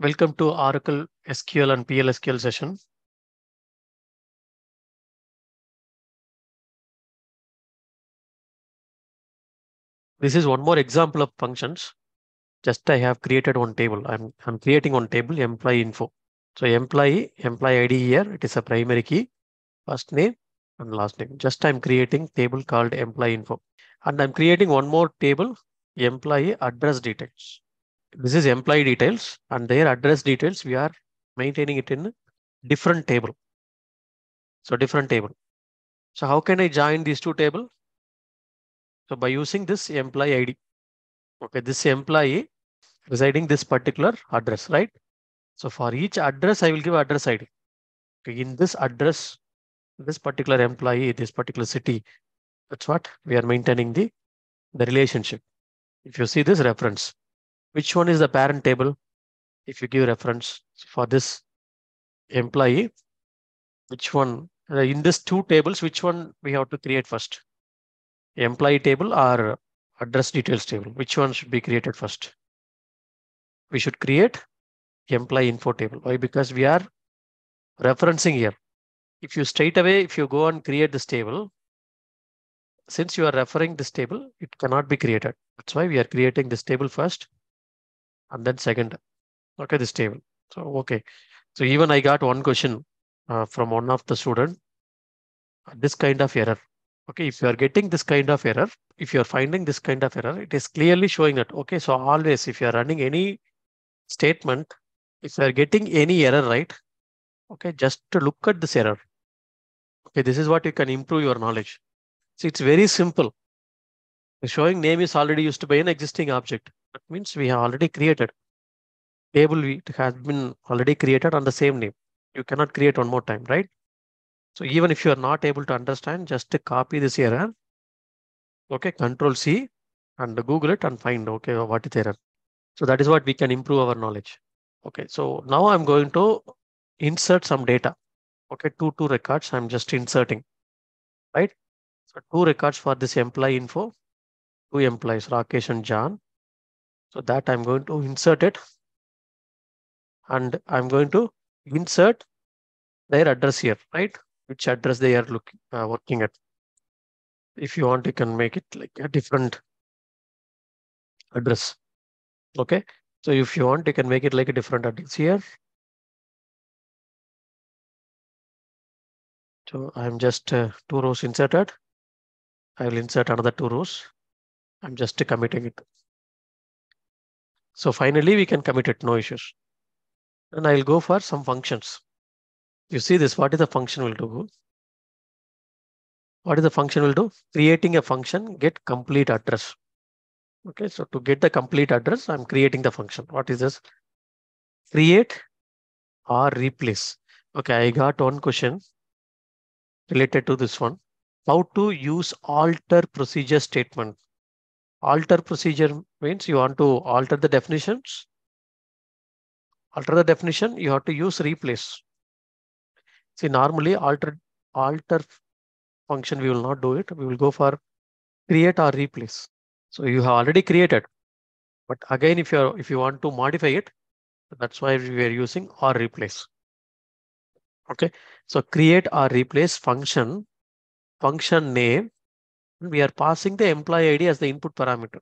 Welcome to Oracle SQL and PLSQL session. This is one more example of functions. Just I have created one table. I'm, I'm creating one table, employee info. So employee, employee ID here, it is a primary key, first name and last name. Just I'm creating table called employee info. And I'm creating one more table, employee address details. This is employee details and their address details. We are maintaining it in different table. So different table. So how can I join these two table? So by using this employee ID. Okay, this employee residing this particular address, right? So for each address, I will give address ID. Okay, in this address, this particular employee, this particular city, that's what we are maintaining the, the relationship. If you see this reference, which one is the parent table? If you give reference for this employee, which one uh, in this two tables, which one we have to create first? Employee table or address details table? Which one should be created first? We should create employee info table. Why? Because we are referencing here. If you straight away, if you go and create this table, since you are referring this table, it cannot be created. That's why we are creating this table first and then second. Okay, this table. So, okay. So even I got one question uh, from one of the student, this kind of error. Okay, if you are getting this kind of error, if you are finding this kind of error, it is clearly showing that, okay, so always if you are running any statement, if you are getting any error, right? Okay, just to look at this error. Okay, this is what you can improve your knowledge. So it's very simple. The showing name is already used by an existing object. That means we have already created. Table it has been already created on the same name. You cannot create one more time, right? So even if you are not able to understand, just copy this error. Okay, control C and Google it and find, okay, what is error. So that is what we can improve our knowledge. Okay, so now I'm going to insert some data. Okay, two, two records I'm just inserting, right? So two records for this employee info, two employees, Rakesh and John. So that I'm going to insert it. And I'm going to insert their address here, right? Which address they are looking uh, working at. If you want, you can make it like a different address. Okay. So if you want, you can make it like a different address here. So I'm just uh, two rows inserted. I will insert another two rows. I'm just committing it. So finally we can commit it, no issues. And I'll go for some functions. You see this, what is the function will do? What is the function will do? Creating a function, get complete address. Okay, so to get the complete address, I'm creating the function. What is this? Create or replace. Okay, I got one question related to this one. How to use alter procedure statement. Alter procedure means you want to alter the definitions. Alter the definition, you have to use replace. See, normally alter alter function, we will not do it. We will go for create or replace. So you have already created. But again, if you're, if you want to modify it, that's why we are using or replace. Okay, so create or replace function, function name, we are passing the employee ID as the input parameter.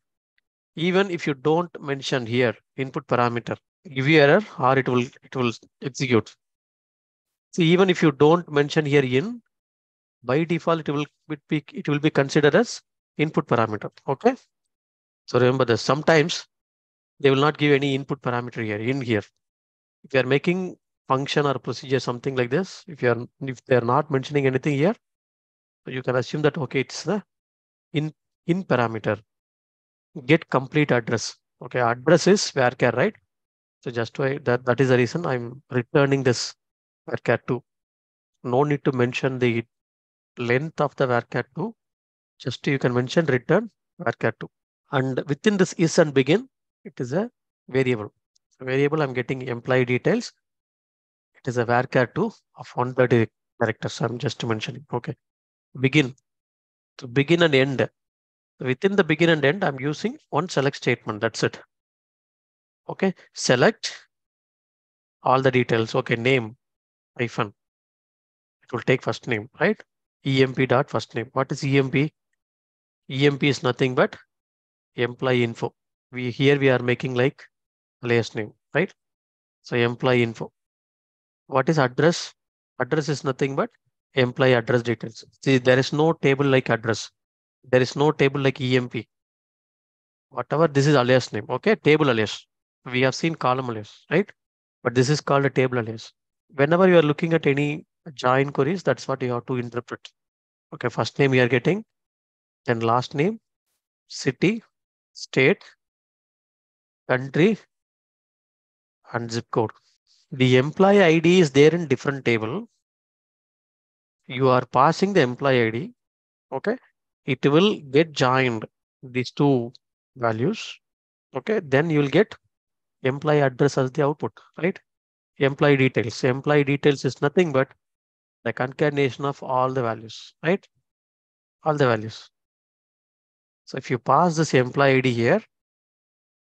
Even if you don't mention here input parameter, give you error or it will it will execute. See, even if you don't mention here in, by default it will be it will be considered as input parameter. Okay. So remember this. Sometimes they will not give any input parameter here in here. If you are making function or procedure something like this, if you are if they are not mentioning anything here, you can assume that okay, it's the in in parameter. Get complete address. Okay, address is varchar, right? So just why that that is the reason I'm returning this varchar 2. No need to mention the length of the varchar 2. Just you can mention return varchar 2. And within this is and begin, it is a variable. So variable I'm getting employee details. It is a varchar 2 of 130 characters. I'm just mentioning. Okay. Begin. So begin and end. Within the begin and end, I'm using one select statement. That's it. Okay. Select all the details. Okay, name hyphen. It will take first name, right? EMP dot first name. What is EMP? EMP is nothing but employee info. We here we are making like alias name, right? So employee info. What is address? Address is nothing but employee address details. See, there is no table like address. There is no table like EMP. Whatever this is alias name, okay? Table alias. We have seen column alias, right? But this is called a table alias. Whenever you are looking at any join queries, that's what you have to interpret. Okay, first name you are getting, then last name, city, state, country, and zip code. The employee ID is there in different table. You are passing the employee ID. Okay, it will get joined these two values. Okay, then you will get employee address as the output, right? Employee details. Employee details is nothing but the concatenation of all the values, right? All the values. So if you pass this employee ID here,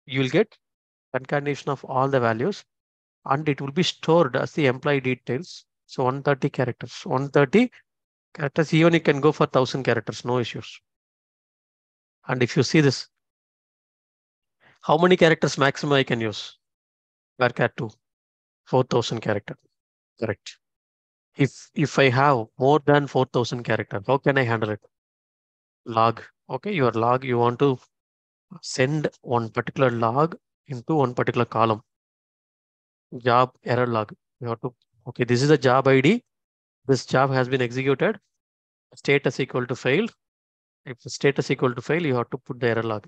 you will get concatenation of all the values and it will be stored as the employee details. So 130 characters, 130 characters, even you can go for 1000 characters, no issues. And if you see this, how many characters maximum I can use? Varchar 2, 4000 character, correct. If, if I have more than 4000 character, how can I handle it? Log, okay, your log, you want to send one particular log into one particular column. Job error log. You have to, okay, this is a job ID. This job has been executed. Status equal to failed. If the status equal to fail, you have to put the error log.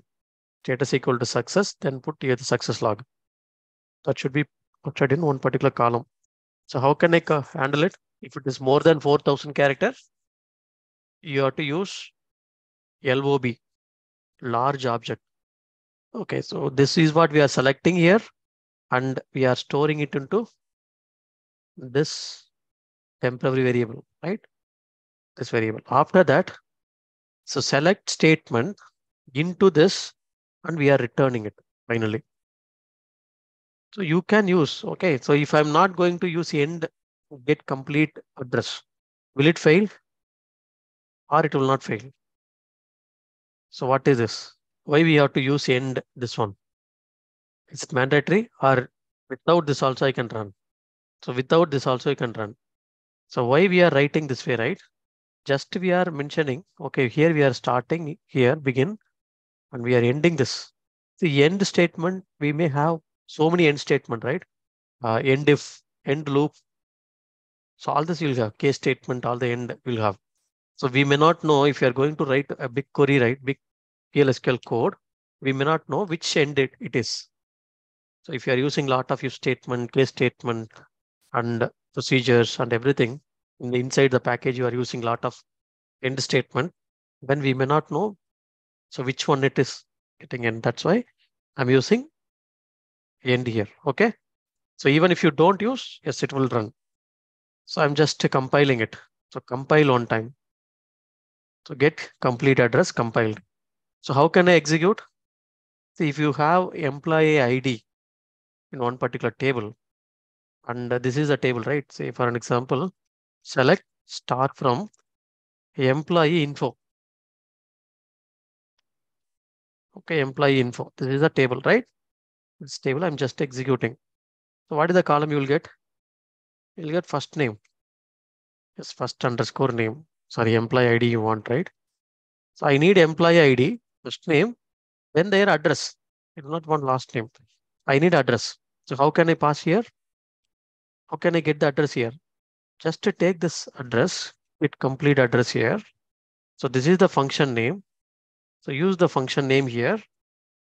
Status equal to success, then put here the success log. That should be put in one particular column. So how can I handle it? If it is more than 4000 characters, you have to use LOB, large object. Okay, so this is what we are selecting here and we are storing it into this temporary variable, right? This variable. After that, so select statement into this and we are returning it finally. So you can use, okay, so if I'm not going to use end get complete address, will it fail or it will not fail? So what is this? Why we have to use end this one? Is it mandatory or without this also I can run? So without this also you can run. So why we are writing this way, right? Just we are mentioning, okay, here we are starting here, begin, and we are ending this. The end statement, we may have so many end statement, right? Uh, end if, end loop. So all this you'll have, case statement, all the end will have. So we may not know if you are going to write a big query, right? Big PLSQL code, we may not know which end it, it is. So if you are using lot of if statement, case statement, and procedures and everything inside the package, you are using a lot of end statement, then we may not know. So which one it is getting in. That's why I'm using end here. Okay. So even if you don't use, yes, it will run. So I'm just compiling it. So compile on time. So get complete address compiled. So how can I execute? See, if you have employee ID in one particular table, and this is a table, right? Say for an example, select start from employee info. Okay, employee info. This is a table, right? This table I'm just executing. So what is the column you will get? You'll get first name. Yes, first underscore name. Sorry, employee ID you want, right? So I need employee ID first name, then their address. I do not want last name. I need address. So how can I pass here? How can I get the address here? Just to take this address, with complete address here. So this is the function name. So use the function name here.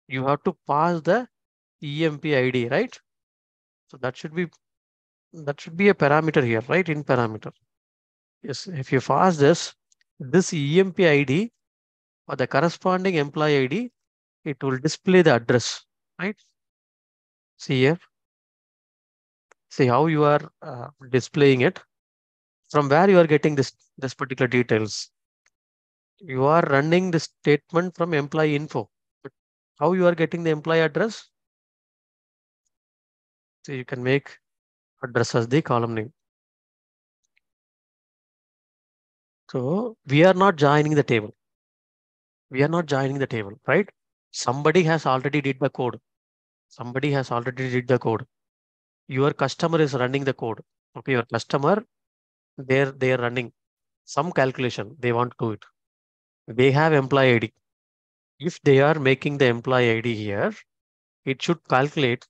You have to pass the EMP ID, right? So that should be that should be a parameter here, right? In parameter. Yes, if you pass this, this EMP ID or the corresponding employee ID, it will display the address, right? See here. See how you are uh, displaying it. From where you are getting this, this particular details. You are running the statement from employee info. But how you are getting the employee address? So you can make address as the column name. So we are not joining the table. We are not joining the table, right? Somebody has already did the code. Somebody has already did the code. Your customer is running the code. Okay, your customer, they're they're running some calculation. They want to do it. They have employee ID. If they are making the employee ID here, it should calculate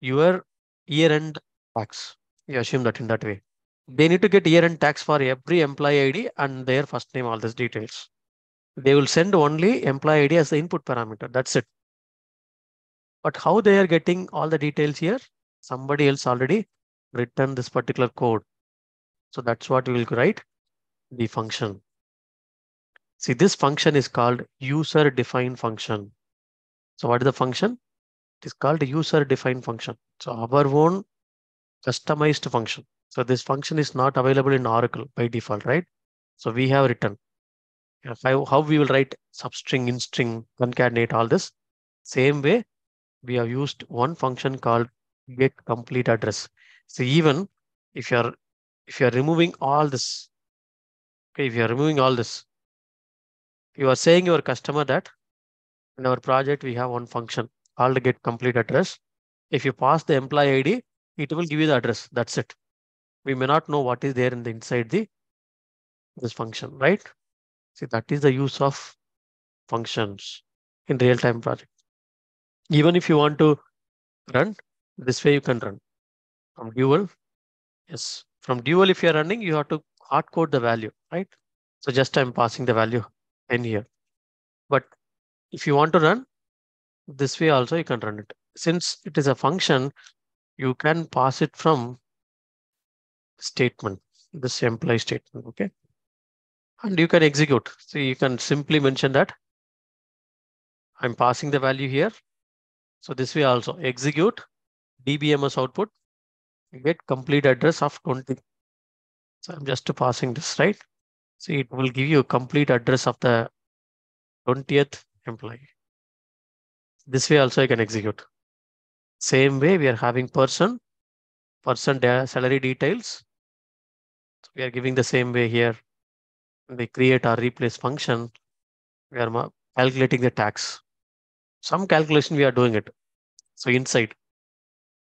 your year-end tax. You assume that in that way. They need to get year-end tax for every employee ID and their first name, all these details. They will send only employee ID as the input parameter. That's it. But how they are getting all the details here? Somebody else already written this particular code. So that's what we will write the function. See, this function is called user defined function. So what is the function? It is called user defined function. So our own customized function. So this function is not available in Oracle by default, right? So we have written how, how we will write substring, instring, concatenate, all this. Same way, we have used one function called get complete address. So even if you're if you're removing all this, okay, if you're removing all this, you are saying your customer that in our project we have one function called get complete address. If you pass the employee ID, it will give you the address. That's it. We may not know what is there in the inside the this function, right? See, that is the use of functions in real-time project. Even if you want to run, this way you can run from dual. Yes, from dual, if you're running, you have to hard code the value, right? So just I'm passing the value in here. But if you want to run this way also, you can run it. Since it is a function, you can pass it from statement, this employee statement, okay? And you can execute. So you can simply mention that I'm passing the value here. So this way also execute DBMS output, you get complete address of 20. So I'm just passing this, right? So it will give you complete address of the 20th employee. This way also I can execute. Same way we are having person, person salary details. So we are giving the same way here. We create our replace function. We are calculating the tax. Some calculation we are doing it. So inside,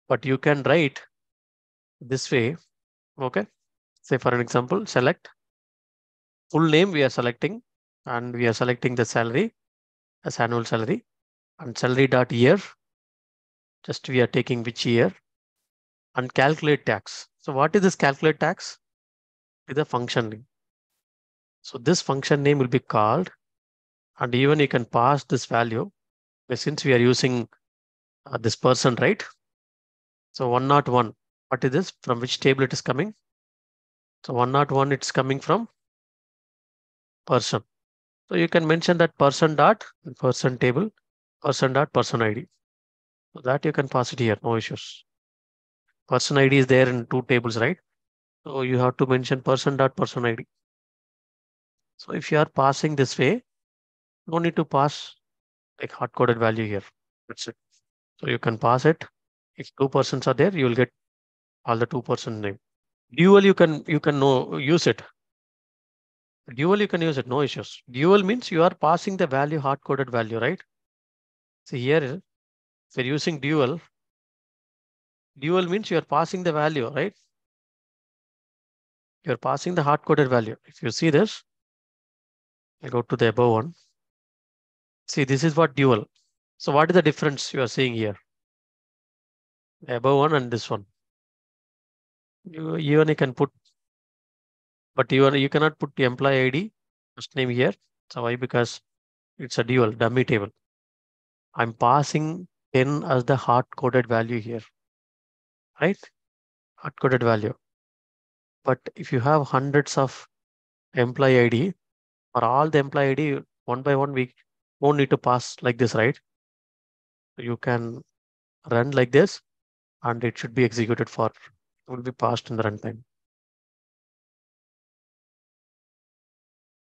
but you can write this way. Okay. Say for an example, select full name we are selecting and we are selecting the salary as annual salary and salary dot year. Just we are taking which year and calculate tax. So what is this calculate tax? Is a function name. So this function name will be called and even you can pass this value since we are using uh, this person, right? So 101, what is this? From which table it is coming? So 101, it's coming from person. So you can mention that person dot person table, person dot person ID. So that you can pass it here, no issues. Person ID is there in two tables, right? So you have to mention person dot person ID. So if you are passing this way, no need to pass like hard coded value here. That's it. So you can pass it. If two persons are there, you will get all the two person name. Dual, you can you can know use it. Dual, you can use it, no issues. Dual means you are passing the value hard coded value, right? So here, if you're using dual, dual means you are passing the value, right? You're passing the hard coded value. If you see this, I go to the above one. See, this is what dual. So what is the difference you are seeing here? Above one and this one. You even you can put, but you you cannot put the employee ID first name here. So why? Because it's a dual dummy table. I'm passing 10 as the hard coded value here, right? Hard coded value. But if you have hundreds of employee ID for all the employee ID one by one, we won't need to pass like this, right? You can run like this and it should be executed for, will be passed in the runtime.